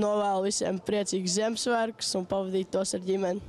novēlu visiem priecīgus Ziemassvētkus un pavadīt tos ar ģimeni.